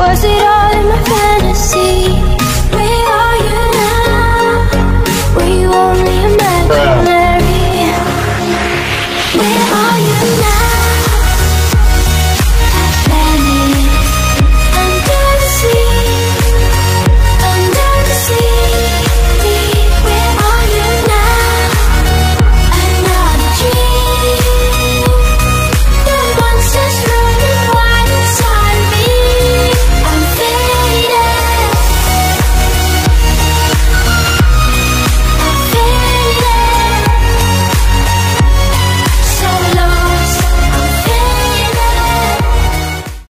Was it all in my fantasy? Where are you now? Were you only imaginary? Where are you now?